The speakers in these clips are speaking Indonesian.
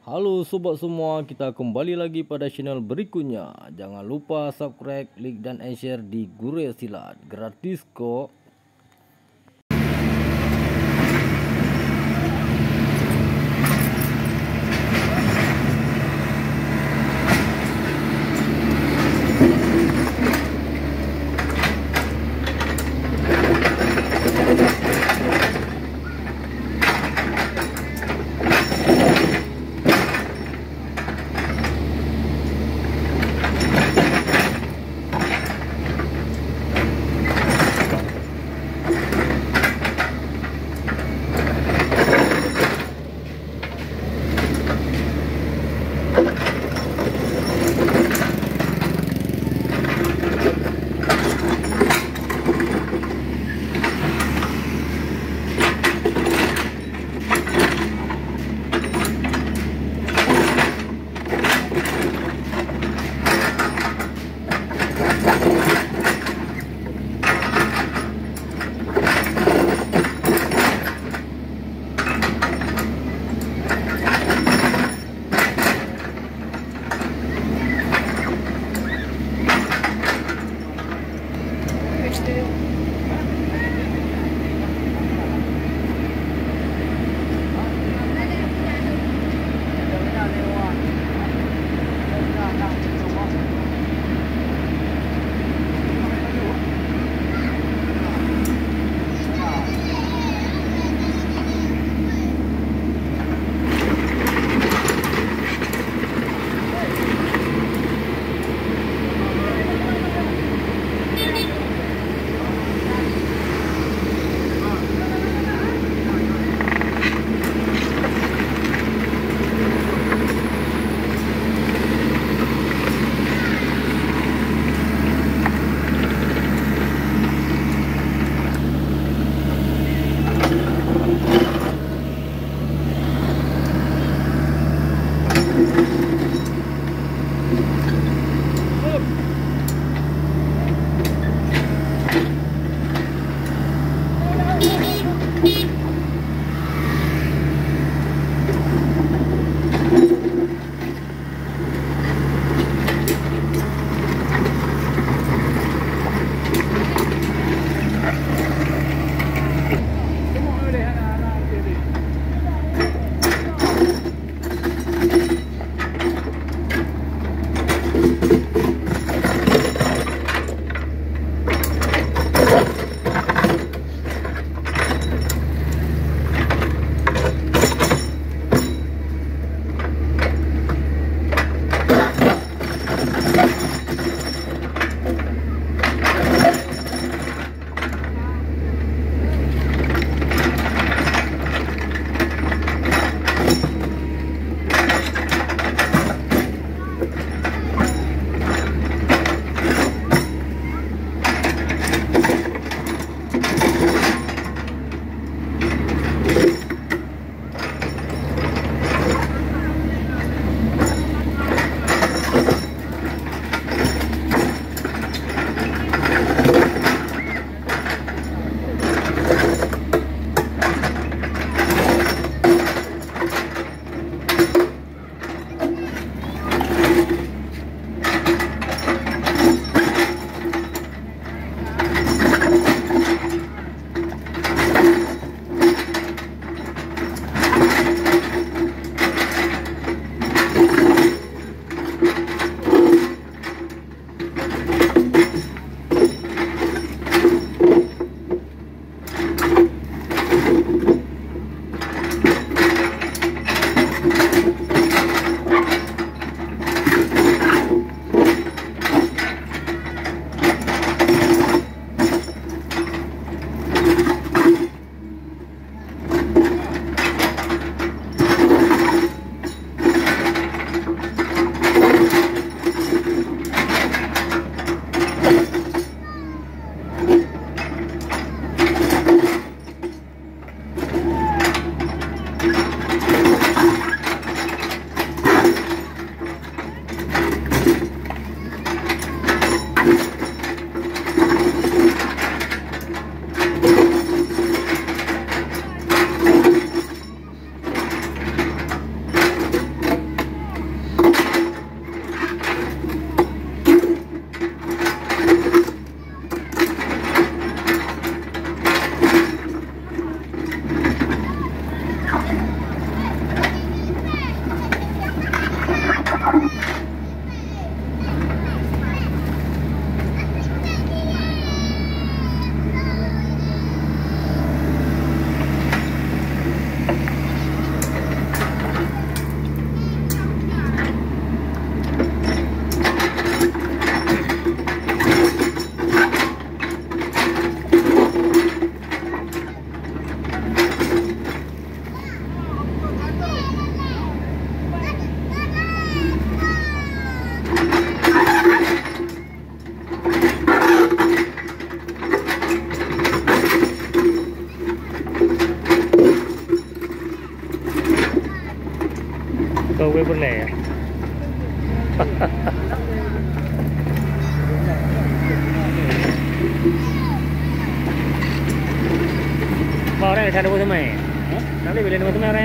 Halo sobat semua, kita kembali lagi pada channel berikutnya. Jangan lupa subscribe, like dan share di Gure Silat. Gratis kok. Gue pernah ya? Mau orang yang sana buat semai? Nanti bila nama semai orang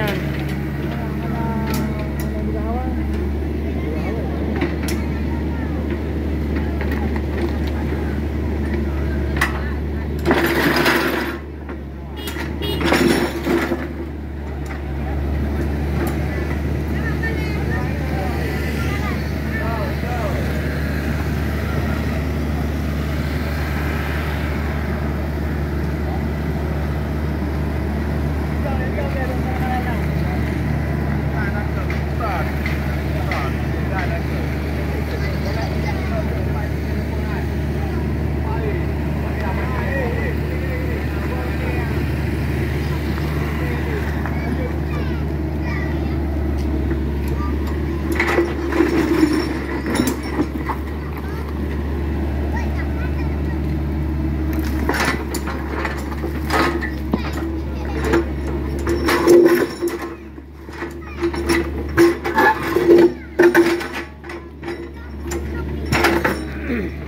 mm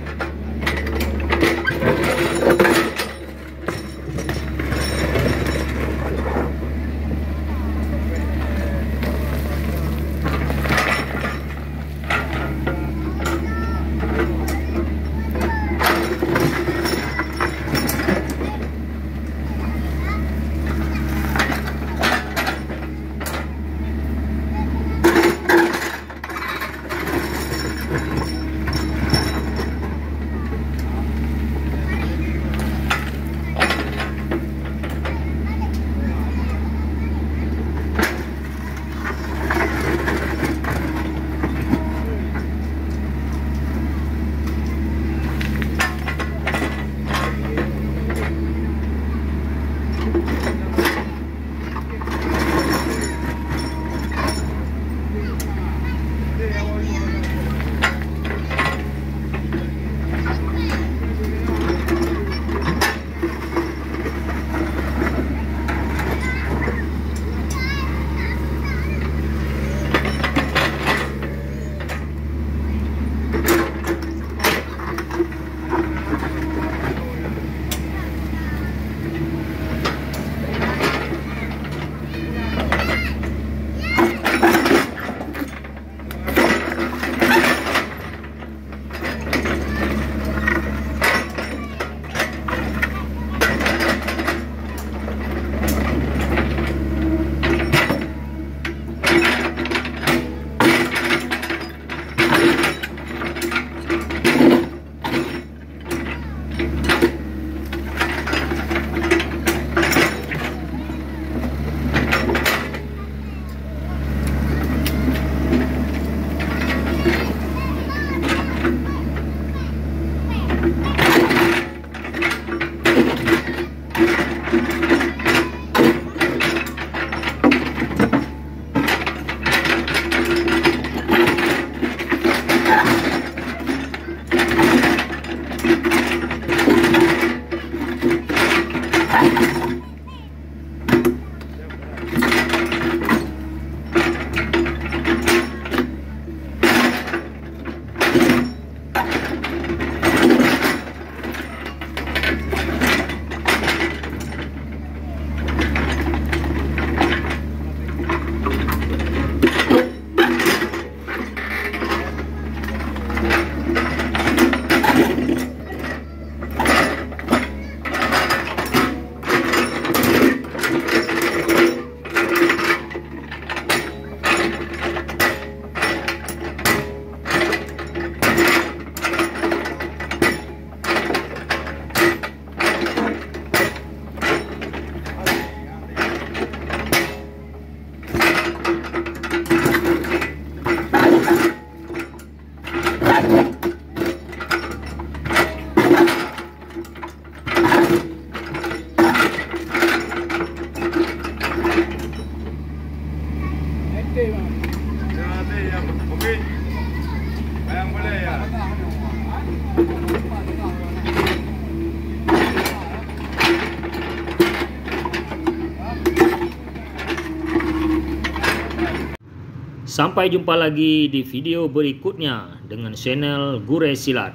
Sampai jumpa lagi di video berikutnya dengan channel Gure Silat.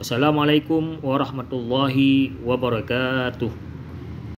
Wassalamualaikum warahmatullahi wabarakatuh.